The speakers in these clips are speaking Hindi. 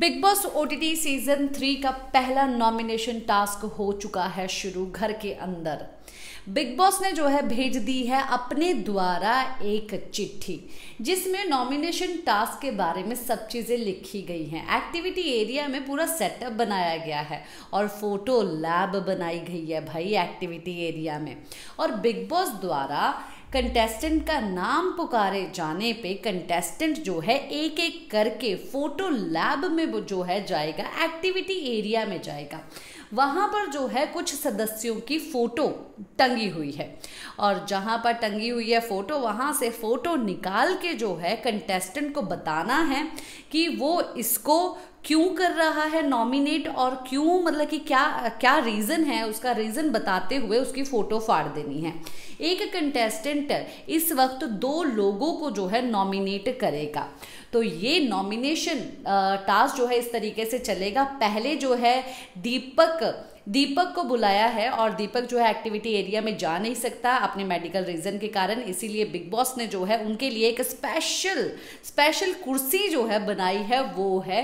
Bigg Boss OTT season three का पहला नॉमिनेशन टास्क हो चुका है शुरू घर के अंदर। बिग बॉस ने जो है भेज दी है अपने द्वारा एक चिट्ठी, जिसमें नॉमिनेशन टास्क के बारे में सब चीज़ें लिखी गई हैं। एक्टिविटी एरिया में पूरा सेटअप बनाया गया है और फ़ोटो लैब बनाई गई है भाई एक्टिविटी एरिया में। और बिग बॉस द्वारा कंटेस्टेंट का नाम पुकारे जाने पे कंटेस्टेंट जो है एक एक करके फ़ोटो लैब में वो जो है जाएगा एक्टिविटी एरिया में जाएगा। वहाँ पर जो है कुछ सदस्यों की फ़ोटो टंगी हुई है। और जहाँ पर टंगी हुई है फ़ोटो, वहाँ से फ़ोटो निकाल के जो है कंटेस्टेंट को बताना है कि वो इसको क्यों कर रहा है नॉमिनेट और क्यों मतलब कि क्या क्या रीज़न है, उसका रीज़न बताते हुए उसकी फ़ोटो फाड़ देनी है। एक कंटेस्टेंट इस वक्त दो लोगों को जो है नॉमिनेट करेगा। तो ये नॉमिनेशन टास्क जो है इस तरीके से चलेगा। पहले जो है दीपक दीपक को बुलाया है और दीपक जो है एक्टिविटी एरिया में जा नहीं सकता अपने मेडिकल रीज़न के कारण। इसीलिए बिग बॉस ने जो है उनके लिए एक स्पेशल स्पेशल कुर्सी जो है बनाई है, वो है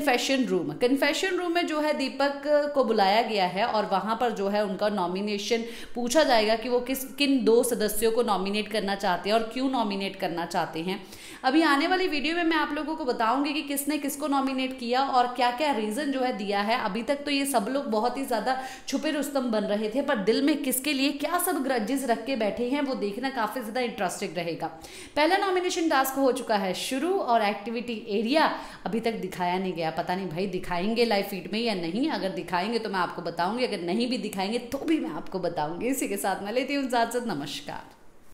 कन्फेशन रूम कन्फेशन रूम में जो है दीपक को बुलाया गया है और वहाँ पर जो है उनका नॉमिनेशन पूछा जाएगा कि वो किस, किन दो सदस्यों को नॉमिनेट करना चाहते हैं और क्यों नॉमिनेट करना चाहते हैं। अभी आने वाली वीडियो में मैं आप लोगों को बताऊँगी कि किसने किसको नॉमिनेट किया और क्या क्या रीज़न जो है दिया है। अभी तक तो ये सब लोग बहुत ही ज़्यादा छुपे रुस्तम बन रहे थे, पर दिल में किसके लिए क्या सब ग्रजेस रख के बैठे हैं वो देखना काफ़ी ज़्यादा इंटरेस्टिंग रहेगा। पहला नॉमिनेशन टास्क हो चुका है शुरू और एक्टिविटी एरिया अभी तक दिखाया नहीं गया। पता नहीं भाई दिखाएँगे लाइव फ़ीड में या नहीं, अगर दिखाएँगे तो मैं आपको बताऊँगी, अगर नहीं भी दिखाएँगे तो भी मैं आपको बताऊँगी। इसी के साथ मैं लेती हूँ साथ साथ नमस्कार।